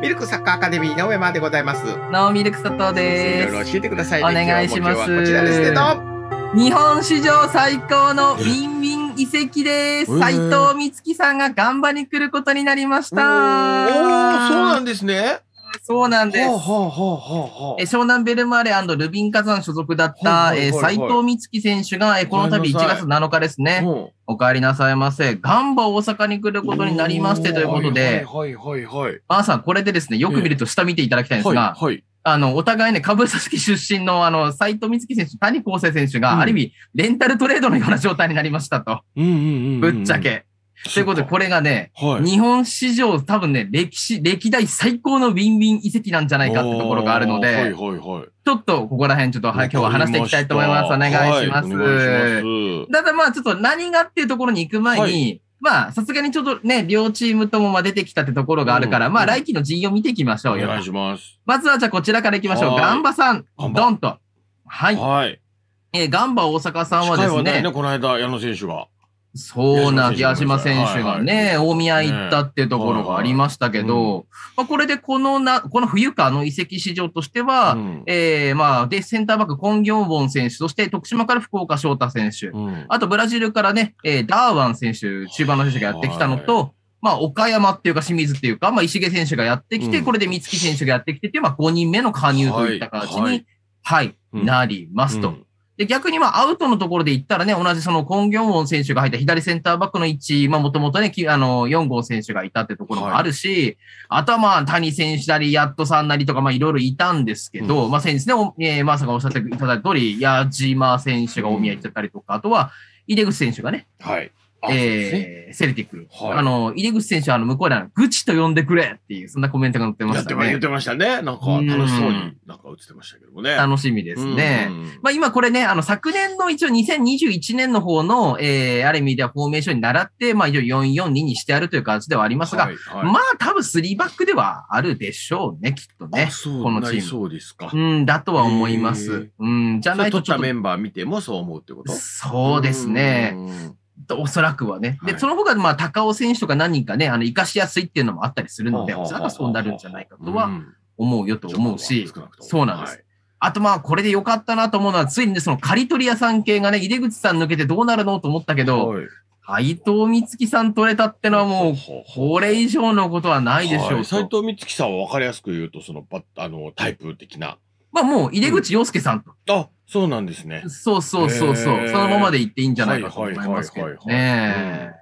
ミルクサッカーアカデミーの上間でございます。ナオミルク佐藤いです。ろいろ教えてください、お願いしますこちらですけど。日本史上最高のウィンウィン遺跡です。えー斉藤美月さんが頑張り来ることになりましおた。ー、そうなんですね。そうなんです。ほうほうほうほうほうえ湘南ベルマーレルビン火山所属だった、えーはいはいはいはい斉藤美月選手が、えーこの度1ごめんなさい月7日ですね。ほお帰りなさいませ。ガンバ大阪に来るうことになりましてということで、はいはいはいはい。まーさん、これでですね、よく見ると下見ていただきたいんですが、はいはい。あの、お互いね、株組織出身の、あの、斎藤美月選手、谷康生選手が、うんある意味、レンタルトレードのような状態になりましたと。うんうんうんうん。ぶっちゃけ。ということで、これがね、はい。日本史上多分ね、歴史、歴代最高のウィンウィン遺跡なんじゃないかってところがあるので、はいはいはい。ちょっとここら辺ちょっと、はい、今日は話していきたいと思います。お願いします。はい。ただまあ、ちょっと何がっていうところに行く前に、はいまあ、さすがにちょっとね、両チームともまあ出てきたってところがあるから、まあ、うんうん来季の陣を見ていきましょうよ。お願いします。まずはじゃあこちらから行きましょう。はいガンバさん、ドンと。はい。はい。えーガンバ大阪さんはですね、ね、この間、矢野選手が。そうなん、矢矢島島選手がね、大宮行ったっていうところがありましたけねど、まあ、これでこのな、この冬かの移籍市場としては、うん。えーまあ、で、センターバック、コン・ギョンウォン選手、そして徳島から福岡翔太選手、うん。あとブラジルからね、えーダーワン選手、中盤の選手がやってきたのと、まあ、岡山っていうか清水っていうか、まあ、石毛選手がやってきて、うん。これで三月選手がやってきてっていう、まあ、5人目の加入といった形に、ははい。なりますと。で、逆にまあ、アウトのところで言ったらね、同じそのコン・ギョンウォン選手が入った左センターバックの位置、まあ、もともとね、きあの、4号選手がいたってところもあるし、あとはまあ、谷選手なり、ヤットさんなりとか、まあ、いろいろいたんですけど、まあ、先日ね、おえー、まさかおっしゃっていただいた通り、矢島選手が大宮行っちゃったりとか、あとは、井出口選手がね、はい。えー、セルティック。はいあの、井出口選手はあの、向こうであの、愚痴と呼んでくれっていう、そんなコメントが載ってましたてま言っ。てましたね。なんか楽しそうになんか映ってましたけどもね。楽しみですね。うんまあ今これね、あの昨年の一応2021年の方の、えー、ある意味ではフォーメーションに習って、まあ一応442にしてあるという形ではありますが、はいはいまあ多分3バックではあるでしょうね、きっとねあ、。そう、このチームそうですか。うん、だとは思います。うん、じゃないいとったなとちょっとメンバー見てもそう思うってこと？そうですね。うんおそらくはね。で、はい。その他でまあ高尾選手とか何人かね、あの、活かしやすいっていうのもあったりするので、おそらくそうなるんじゃないかとはうん。思うよと思うし、そうなんです。はい。あとまあこれで良かったなと思うのは、ついにね、その刈り取り屋さん系がね、井出口さん抜けてどうなるのと思ったけど、はい。斎藤美月さん取れたってのはもう、これ以上のことはないでしょうと。はい。斉藤光樹さんは分かりやすく言うと、その、ばあの、タイプ的な。まあもう、井出口洋介さんと。あ、そうなんですね。そうそうそうそう。そのままで言っていいんじゃないかと思いますけどはいはいはいはいね。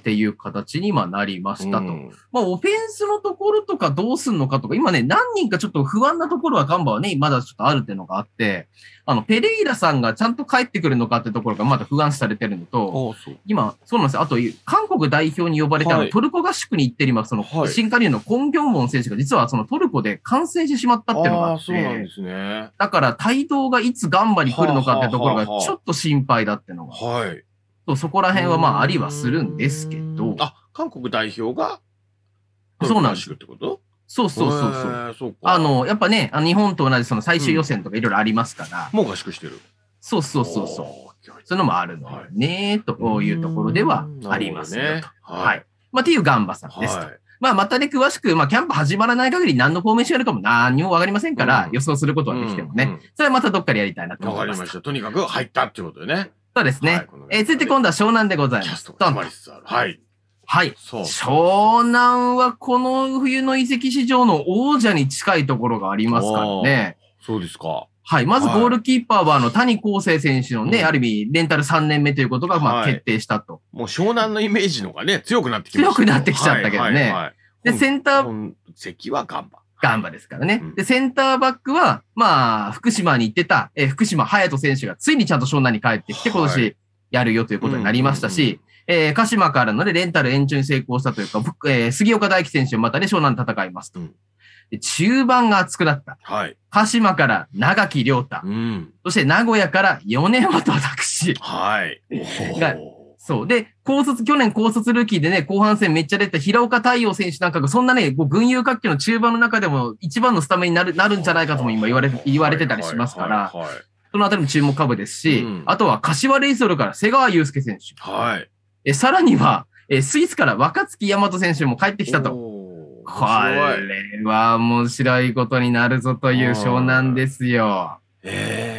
っていう形にまあなりましたと。うんまあ、オフェンスのところとかどうすんのかとか、今ね、何人かちょっと不安なところはガンバはね、まだちょっとあるっていうのがあって、あの、ペレイラさんがちゃんと帰ってくるのかってところがまだ不安視されてるのと、あそう。今、そうなんですよ。あと、韓国代表に呼ばれて、あはいのトルコ合宿に行ってる今、その、はい新加入のコン・ギョンウォン選手が実はそのトルコで感染してしまったっていうのがあってそうなんで、すね。だから帯同がいつガンバに来るのかってところがちょっと心配だっていうのが、はい。そうそこら辺はまあありはするんですけど、あ、韓国代表が、そうなんですってこと？そうそうそうそう。そうか。あ、の、やっぱね、あの日本と同じその最終予選とかいろいろありますから、もう合宿してる。そうそうそうそう。う。そういうのもあるのでね、というところではありますねはい。まあ、っていうガンバさんですと。はい。まあ、またね、詳しく、まあ、キャンプ始まらない限り何のフォーメーションやるかも何にもわかりませんから、うん予想することはできてもね。うんそれはまたどっかでやりたいなとうんわ思います。かりました。とにかく入ったってことでね。そうですね。はいえー続いて今度は湘南でございます。はい。はい。そう。湘南はこの冬の移籍市場の王者に近いところがありますからね。そうですか。はい。まずはいゴールキーパーは、あの、谷康生選手のね、うんある意味、レンタル3年目ということが、まあ、はい決定したと。もう湘南のイメージのがね、強くなってきました。強くなってきちゃったけどねはいはいはいで、センター、本籍はガンバ。ガンバですからねうん。で、センターバックは、まあ、福島に行ってた、えー福島隼人選手がついにちゃんと湘南に帰ってきて、今は年やるよということになりましたし、えー鹿島からのね、レンタル延長に成功したというか、僕えー杉岡大輝選手もまたね、湘南で戦いますと。うんで中盤が熱くなった。はい。鹿島から長木亮太。うん。そして名古屋から米本拓はい。がそう。で、高卒、去年高卒ルーキーでね、後半戦めっちゃ出た平岡太陽選手なんかが、そんなね、こう群雄割拠の中盤の中でも一番のスタメンになる、なるんじゃないかとも今言われ、言われてたりしますから、そのあたりも注目株ですし、うんあとは柏レイソルから瀬川祐介選手。はい。え、さらには、え、スイスから若月大和選手も帰ってきたと。おこれは面白いことになるぞという湘南ですよ。え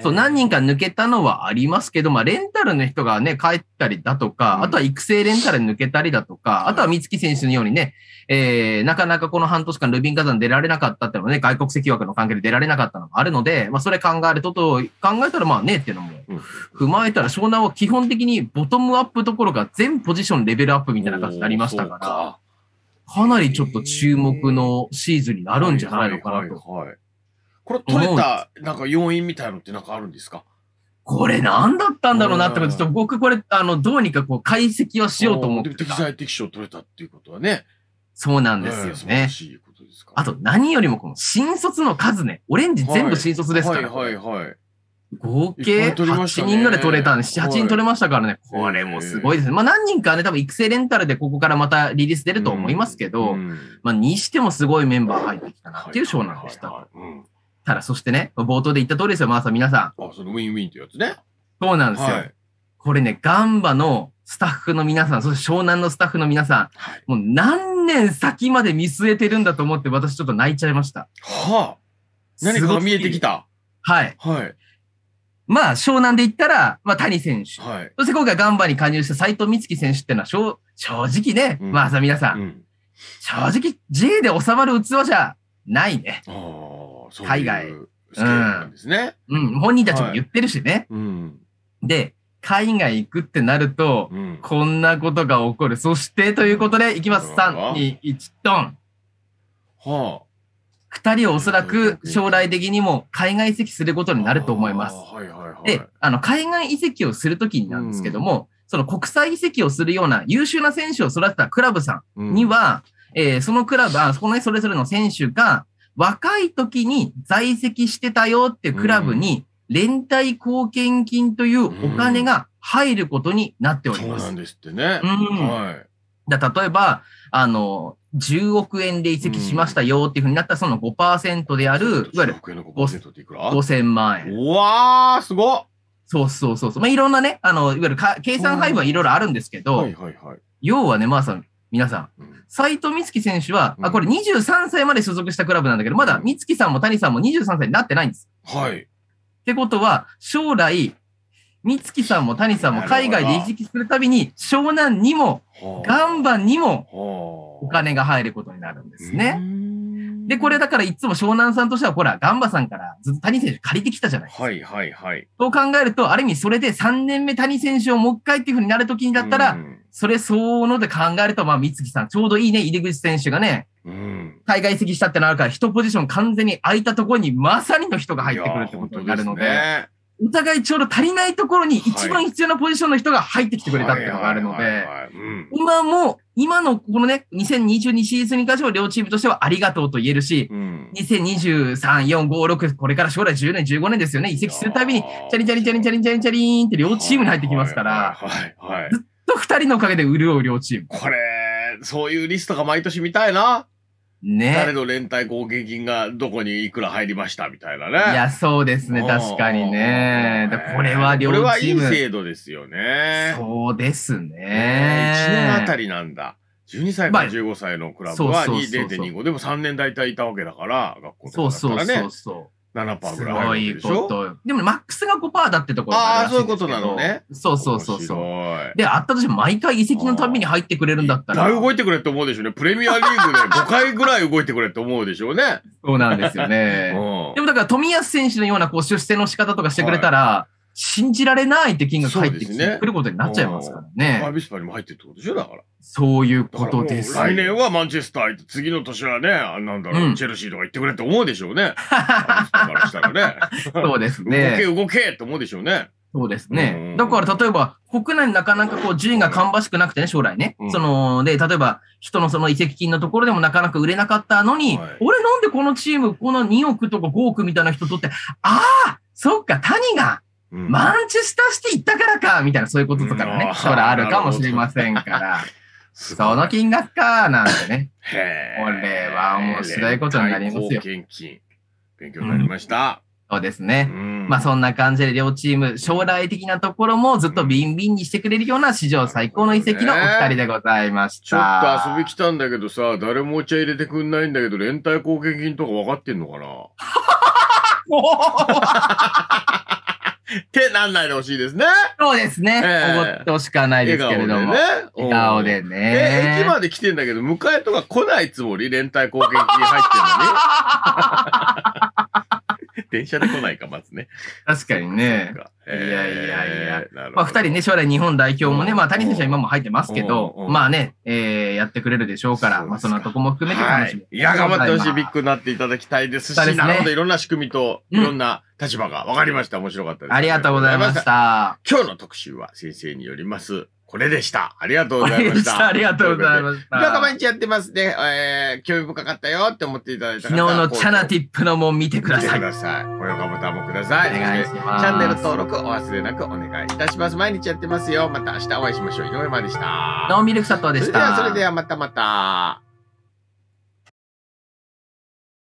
そう、何人か抜けたのはありますけど、まあ、レンタルの人がね、帰ったりだとか、うん。あとは育成レンタル抜けたりだとか、はいあとは三月選手のようにね、えー、なかなかこの半年間ルビン火山出られなかったっていうのもね、外国籍枠の関係で出られなかったのもあるので、まあ、それ考えるとと、考えたらまあねっていうのもうん。踏まえたら、湘南は基本的にボトムアップどころか全ポジションレベルアップみたいな感じになりましたから、かなりちょっと注目のシーズンになるんじゃないのかなと。はいはいはいはいこれ取れた、なんか要因みたいのってなんかあるんですか？これ何だったんだろうなって、うんちょっと僕これ、あの、どうにかこう解析をしようと思ってで適た。材適所取れたっていうことはね。そうなんですよええ素晴らね。しいことですかあと何よりもこの新卒の数ね。オレンジ全部新卒ですから。はいはいはい。合計いっぱい取りました8ね人ぐらい取れたんで、7、8はい人取れましたからね。これもすごいですね。まあ何人かね、多分育成レンタルでここからまたリリース出ると思いますけど、うんまあにしてもすごいメンバー入ってきたなっていう湘南でした。ただそしてね、冒頭で言った通りですよ、まあさん皆さん。あ、そのウィンウィンってやつね。そうなんですよ。はい。これね、ガンバのスタッフの皆さん、そして湘南のスタッフの皆さはい。ん、もう何年先まで見据えてるんだと思って私ちょっと泣いちゃいました。はあ。何かが見えてきた。はい。はい。まあ、湘南で言ったら、まあ、谷選手。はい。そして今回ガンバに加入した斎藤美月選手っていうのは、正正直ね、うんまあさ、皆さん、うん。正直 J で収まる器じゃないね。ああ、海外なんですね。うん、本人たちも言ってるしね。うん。で、海外行くってなると、うん。こんなことが起こる。そして、ということで、いきます。う3、わ2、1、ドン。は二人はおそらく将来的にも海外移籍することあ。になると思います。はいはいはい。で、あの、海外移籍をするときになんですけども、その国際移籍をするような優秀な選手を育てたクラブさうんんに、は、えーそのクラブ、あそこのね、それぞれの選手が、若い時に在籍してたよってクラブに、連帯貢献金というお金が入ることになっておりますそうなん。ですってね。うんはい。だ例えば、あの、10億円で移籍しましたよっていうふうになったら、その5%である、いわゆる1億円の5%っていくら？5000万円。うわー、すごっそうそうそうそう。まあ、いろんなね、あの、いわゆるか計算配分はいろいろあるんですけど、はいはいはい。要はね、まあさん、皆さん、うん。斎藤美月選手は、うん。あ、これ23歳まで所属したクラブなんだけど、まだ美月さんも谷さんも23歳になってないんです。はい。ってことは、将来、美月さんも谷さんも海外で移籍するたびに、湘南にも、はあ。ガンバにもはあ。お金が入ることになるんですね。ねで、これだからいつも湘南さんとしては、ほら、ガンバさんからずっと谷選手借りてきたじゃない。はいはいはい。そう考えると、ある意味それで3年目谷選手をもう一回っていう風になるときにだったら、うんそれ相応ので考えると、まあ、三月さん、ちょうどいいね、入口選手がね、うん。海外移籍したってなるから、一ポジション完全に空いたところにまさにの人が入ってくるってことになるので、ねお互いちょうど足りないところに一番必要なポジションの人が入ってきてくれたっていうのがあるので、今も、今のこのね、2022シーズンに関しては両チームとしてはありがとうと言えるし、うん2023、4、5、6、これから将来10年、15年ですよね、移籍するたびに、チャリンチャリンチャリンチャリンチャリンチャリンって両チームに入ってきますから、はいはいはい。ずっと二人のおかげで潤う両チーム。これ、そういうリストが毎年見たいな。ね。誰の連帯合計金がどこにいくら入りましたみたいなね。いや、そうですね。確かにね。これは両チーム。これはいい制度ですよね。そうですね。ね1年あたりなんだ。12歳から15歳のクラブは0.25。でも3年大体いたわけだから、学校とかだっね。そうそうそうそう。七パーぐらいでしょ？でも、マックスが5%だってところああ、そういうことなのね。そうそうそうそう。で、あったとしても、毎回移籍のたびに入ってくれるんだったら。大動いてくれって思うでしょうね。プレミアリーグで5回ぐらい動いてくれって思うでしょうね。そうなんですよね。でも、だから、冨安選手のようなこう出世の仕方とかしてくれたら、はい信じられないって金額入ってきねくることになっちゃいますからね。アビスパにも入ってるってことでしょだから。そういうことです。来年はマンチェスター行って、次の年はね、なんだろう、うん、チェルシーとか行ってくれって思うでしょうね。ね。そうです動けね。動けって思うでしょうね。そうですうんね。だから例えば、国内になかなかこう順位が芳しくなくてね、将来ね。うんその、で、例えば、人のその移籍金のところでもなかなか売れなかったのに、はい俺なんでこのチーム、この2億とか5億みたいな人とって、ああそっか、谷がうんマンチェスターシティ行ったからか、みたいなそういうこととかもねうん、将来あるかもしれませんから、その金額か、なんてね。へーこれは面白いことになりますよ。勉強になりました。そうですうね。んまあそんな感じで両チーム、将来的なところもずっとビンビンにしてくれるような史上最高の移籍のお二人でございましちょった。と遊び来たんだけどさ、誰もお茶入れてくんないんだけど、連帯貢献金とか分かってんのかな？ってなんないでほしいですね。そうですね。ええおごってほしかないですけれども。笑笑顔でうんね。え、駅まで来てんだけど、迎えとか来ないつもり？連帯貢献金入ってんのに？電車で来ないか、まずね。確かにね。いやいやいやまあ、二人ね、将来日本代表もね、うんまあ、谷選手は今も入ってますけど、んまあね、えー、やってくれるでしょうから、まあ、そんなとこも含めては楽しみい。いや、頑張ってほしい。ビッグ。グになっていただきたいですし、なるほど、いろんな仕組みと、うんいろんな立場が分かりました。面白かったです。ありがとうございまし。た。今日の特集は先生によります。これでした。ありがとうございまし。ありがとうございましたた。ありがとうございました。毎日やってますね。えー、興味深かったよって思っていただいた昨方日のチャナティィップのも見てください。見てください。高評価ボタンもください。お願いします。チャンネル登録お忘れなくお願いいたします。毎日やってますよ。また明日お会いしましょう。井上までした。ノーミルクサトウでそれでは、した。それではまたまた。